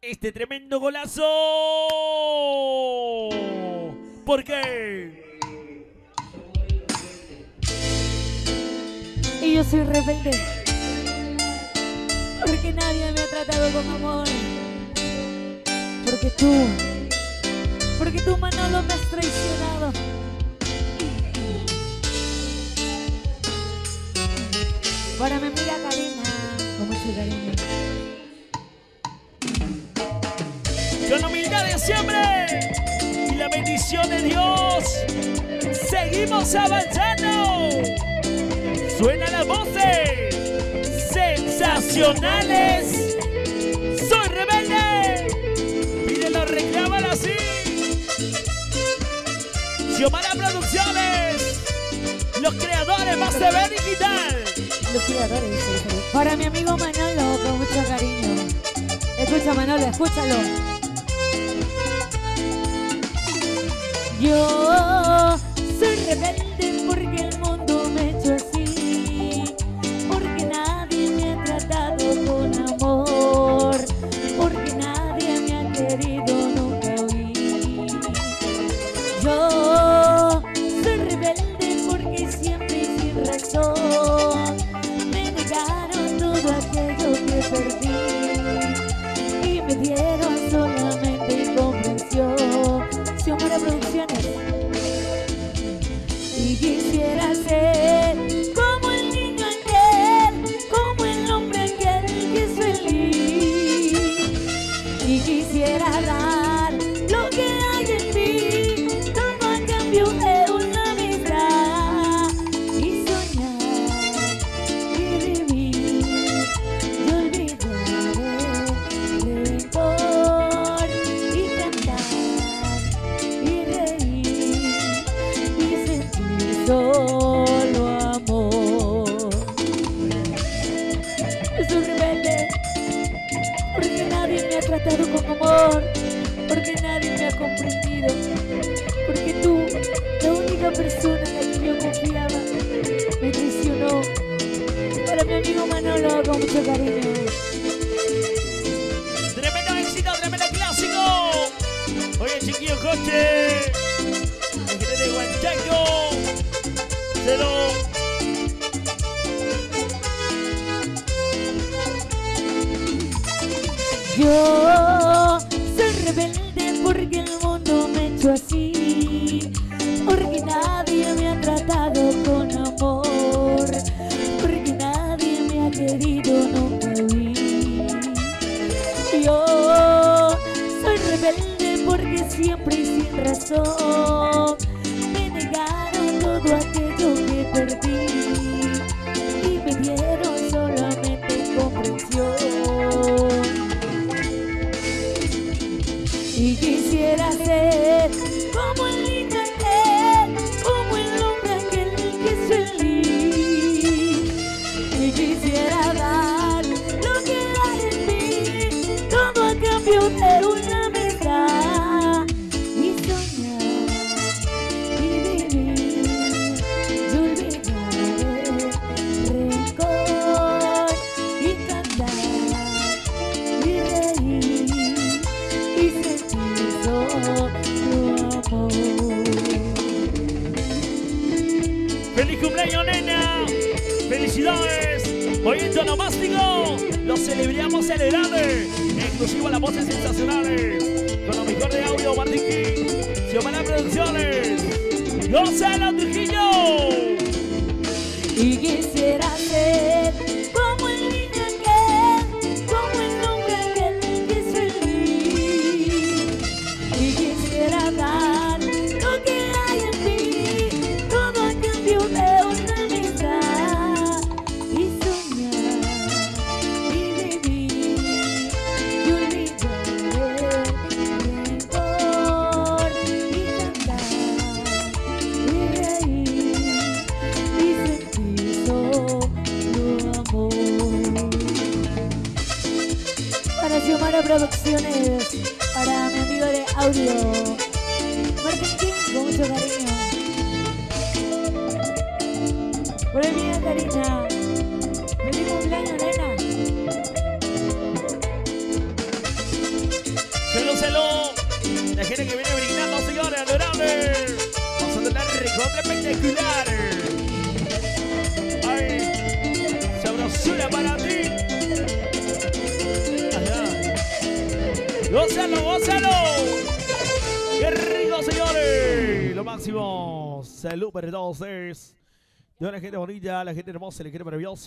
este tremendo golazo. ¿Por qué? Y yo soy rebelde. Porque nadie me ha tratado con amor. Porque tú, porque tú Manolo me Con humildad de siempre y la bendición de Dios, seguimos avanzando. Suenan las voces sensacionales. Soy rebelde. Pídelo, reclámalo así. Xiomara Producciones, los creadores más de ver digital. Los creadores. Para mi amigo Manolo, con mucho cariño. Escucha Manolo, escúchalo. Yo soy rebelde tratado con amor, porque nadie me ha comprendido, porque tú, la única persona en la que yo confiaba, me traicionó. Para mi amigo Manolo, con mucho cariño. Tremendo éxito, tremendo clásico. Oye, chiquillo coche. El de Huanchaco. Cero. Yo soy rebelde porque el mundo me hecho así, porque nadie me ha tratado con amor, porque nadie me ha querido nunca oír. Yo soy rebelde porque siempre y sin razón me negaron todo aquello ¡Felicidades! Hoy en Tonomástico lo celebramos celebrando. Exclusivo a las voces sensacionales. Con lo mejor de audio, Martín. Xiomara Producciones. ¡Gonzalo Trujillo! Y quisiera producciones para mi amigo de audio, Marketing con mucho cariño. Por el día, Karina. Feliz cumpleaños, nena. Celo, celo. La gente que viene brindando, señores, adorable. Vamos a tener rico, espectacular. Allá. Gózalo, gózalo. Qué rico, señores. Lo máximo. Salud para todos. De la gente bonita, la gente hermosa, la gente maravillosa.